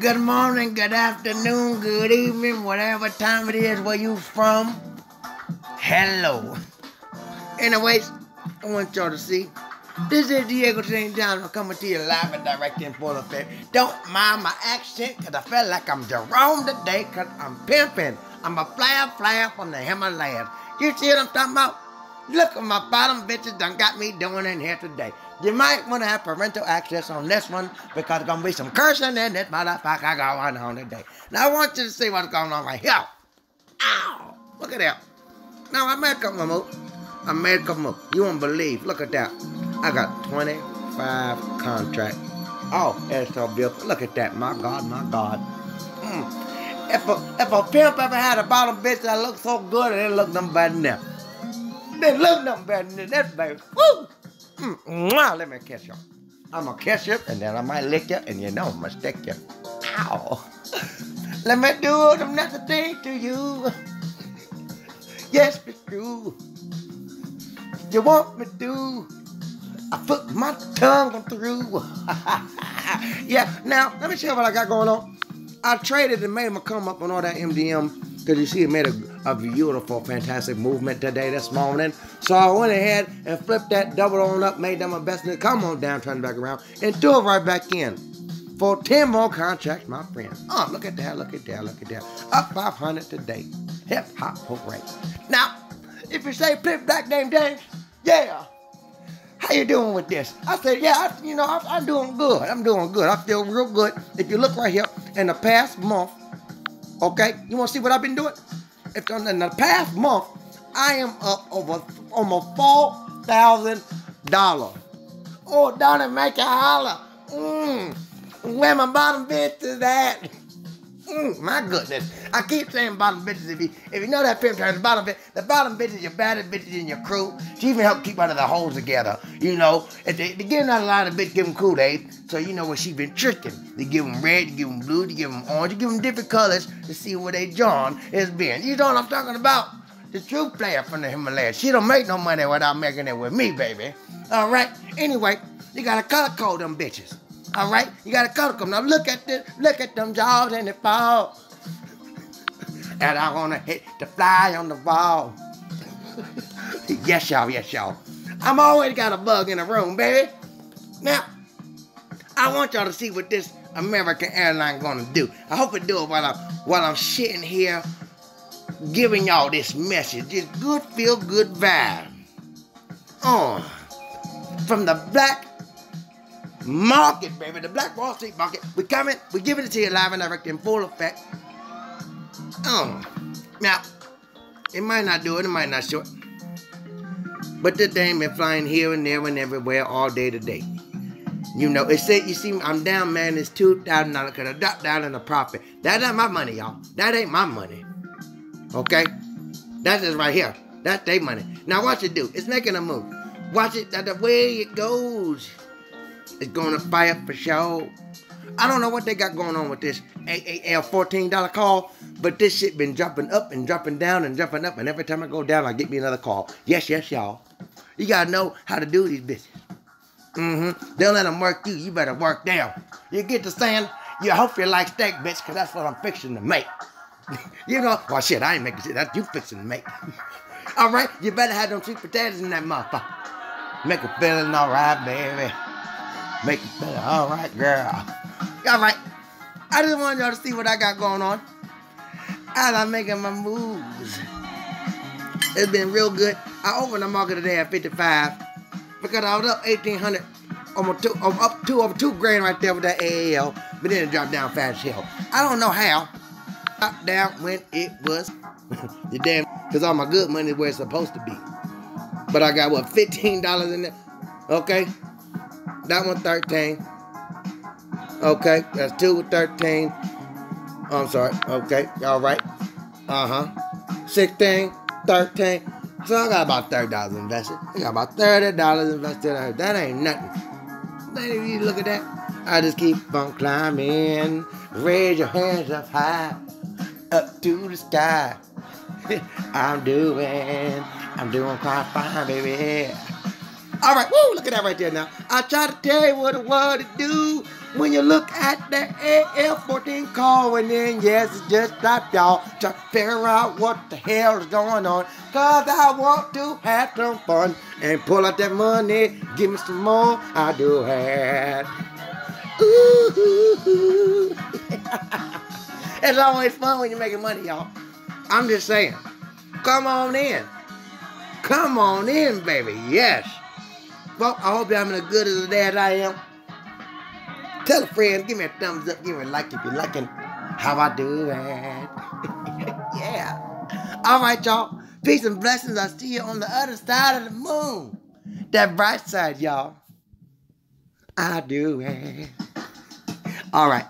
Good morning, good afternoon, good evening, whatever time it is where you from. Hello. Anyways, I want y'all to see. This is Diego St. John. I'm coming to you live and direct in full effect. Don't mind my accent, because I feel like I'm Jerome today, because I'm pimping. I'm a flyer flyer from the Himalayas. You see what I'm talking about? Look at my bottom bitches done got me doing in here today. You might want to have parental access on this one because there's going to be some cursing in this motherfucker going on today. Now I want you to see what's going on right here. Ow! Look at that. Now I made a couple moves. I made a couple moves. You won't believe. Look at that. I got 25 contracts. Oh, that's so beautiful. Look at that. My God, my God. Mm. If a, if a pimp ever had a bottom bitch that looked so good, it looked nothing better that. They love nothing better than that, baby. Woo! Mm, mwah, let me kiss you. I'm gonna kiss you, and then I might lick you, and you know I'm gonna stick you. Ow. let me do another thing to you. Yes, it's true. You want me to? I put my tongue through. yeah, now, let me show you what I got going on. I traded and made him come up on all that MGM because you see, it made a, a, beautiful, fantastic movement today, this morning. So I went ahead and flipped that double on up, made them a best. Come on down, turn back around, and do it right back in. For 10 more contracts, my friend. Oh, look at that, look at that, look at that. Up 500 today. Hip hop hooray. Now, if you say flip black name James, yeah. How you doing with this? I said, yeah, I, you know, I, I'm doing good. I'm doing good. I feel real good. If you look right here, in the past month, Okay, you want to see what I've been doing? If in the past month, I am up over almost four thousand dollars. Oh, don't it make you holler? Mmm, where my bottom bitch is at? Mm, my goodness. I keep saying bottom bitches. If you if you know that pimp term, the bottom bitch, the bottom bitch is your baddest bitches in your crew. She even help keep out of the holes together. You know, if they, they give out a lot of bitch, give them Kool-Aid. So you know what she been tricking. They give them red, they give them blue, they give them orange, they give them different colors to see where they John is being. You know what I'm talking about? The true player from the Himalayas. She don't make no money without making it with me, baby. All right. Anyway, you gotta color code them bitches. All right, you gotta color them. Now look at this, look at them jaws and the fall. and I wanna hit the fly on the wall. yes, y'all, yes, y'all. I'm always got a bug in the room, baby. Now, I want y'all to see what this American airline gonna do. I hope it do it while I'm while I'm sitting here giving y'all this message. This good feel good vibe. On uh, from the black market, baby. The Black Wall Street market. We coming, we giving it to you live and direct in full effect. Um, now, it might not do it, it might not show it. But the thing been flying here and there and everywhere all day today. You know, it said, you see, I'm down, man, it's $2,000 because I dropped down in the profit. That ain't my money, y'all. That ain't my money. Okay? That's just right here. That's their money. Now watch it do. It's making a move. Watch it, that the way it goes is going to fire for sure. I don't know what they got going on with this AAL $14 call, but this shit been jumping up and jumping down and jumping up, and every time I go down, I get me another call. Yes, yes, y'all. You gotta know how to do these bitches. Mm-hmm. They'll let them work you. You better work them. You get the saying? You hope you like steak, bitch, because that's what I'm fixing to make. you know, well, shit, I ain't making shit. That's you fixing to make. all right, you better have them sweet potatoes in that motherfucker. Make a feeling all right, baby. Make it better. All right, girl. All right. I just want y'all to see what I got going on. As I'm making my moves. It's been real good. I opened the market today at 55 because I was up 1800 almost two, up two over two grand right there with that AAL, but then it dropped down fast as hell. I don't know how. Dropped down when it was. you damn, because all my good money is where it's supposed to be. But I got what $15 in there. Okay, that one 13. Okay, that's two with 13. I'm sorry. Okay, all right. Uh-huh. 16, 13. So I got about $30 invested. I got about $30 invested. That ain't nothing. Lady, you look at that. I just keep on climbing. Raise your hands up high. Up to the sky. I'm doing, I'm doing quite fine, baby. All right, woo, look at that right there now. I try to tell you what I want to do. When you look at the AF-14 calling in, yes, just stop y'all to figure out what the hell is going on. Cause I want to have some fun and pull out that money, give me some more, I do have. Ooh. it's always fun when you're making money, y'all. I'm just saying. Come on in. Come on in, baby. Yes. Well, I hope you're having as good as a day as I am. Tell a friend, give me a thumbs up, give me a like if you're liking how I do it. yeah. All right, y'all. Peace and blessings. I'll see you on the other side of the moon. That bright side, y'all. I do it. All right.